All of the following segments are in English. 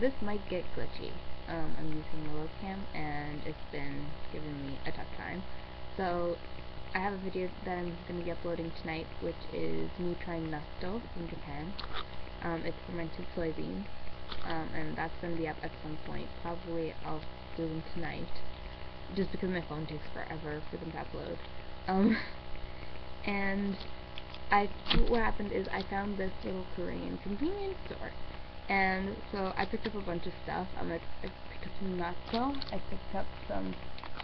this might get glitchy. Um, I'm using the webcam and it's been giving me a tough time. So I have a video that I'm going to be uploading tonight, which is me trying natto from Japan. Um, it's fermented soybeans, um, and that's going to be up at some point. Probably I'll do them tonight, just because my phone takes forever for them to upload. Um, and I, what happened is I found this little Korean convenience store, and so I picked up a bunch of stuff. Um, I, I picked up some natto, I picked up some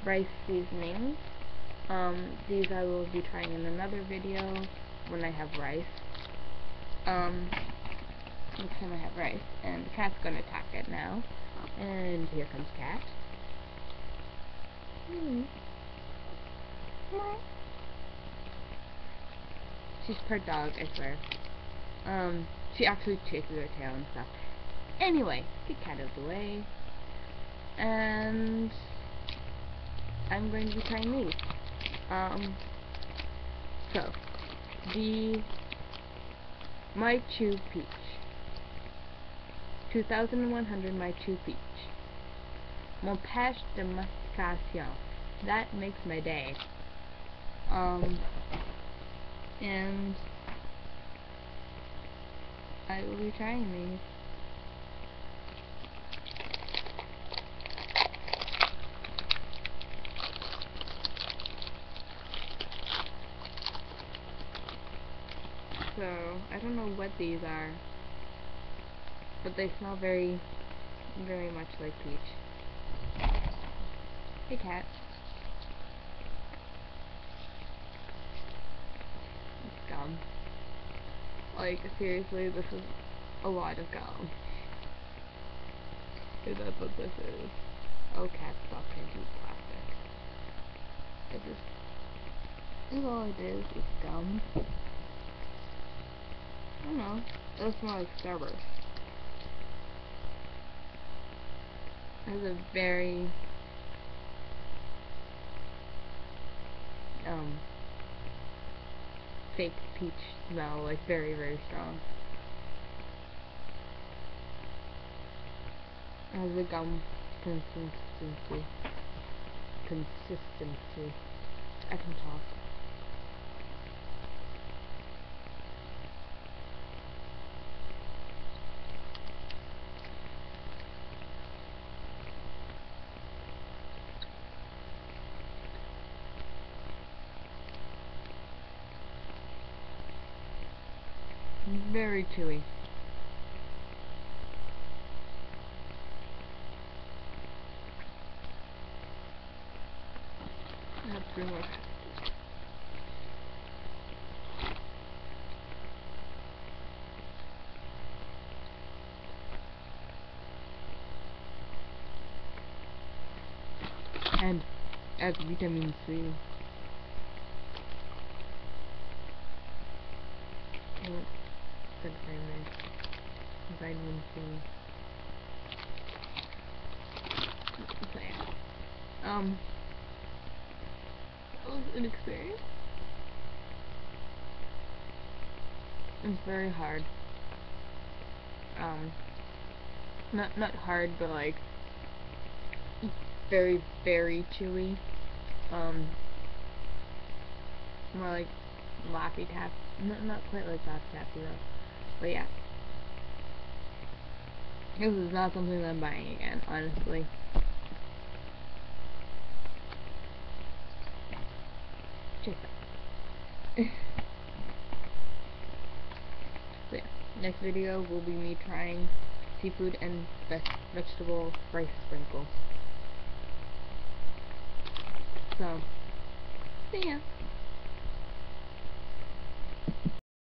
rice seasonings, um, these I will be trying in another video when I have rice. Um, next time I have rice. And the cat's gonna attack it now. And here comes cat. Hmm. She's part dog, I swear. Um, she actually chases her tail and stuff. Anyway, get cat out of the way. And I'm going to be trying these. Um, so, the Maichu Peach. 2100 my Maichu Peach. Mon pêche de mastication. That makes my day. Um, and I will be trying these. So, I don't know what these are. But they smell very, very much like peach. Hey cat. It's gum. Like, seriously, this is a lot of gum. Is that what this is? Oh, cat, stop taking plastic. It just... Is all it is, it's gum. I don't know. It does smell like Starburst. Has a very um fake peach smell, like very, very strong. Has a gum consistency. Consistency. I can talk. Very chewy. And as vitamin C. Mm good for me. Vitamin C. Um, that was an experience. It's very hard. Um, not not hard, but like very very chewy. Um, more like Laffy Tap. Not not quite like Laffy Taffy though. But yeah. This is not something that I'm buying again, honestly. Just so yeah, next video will be me trying seafood and ve vegetable rice sprinkles. So, see ya.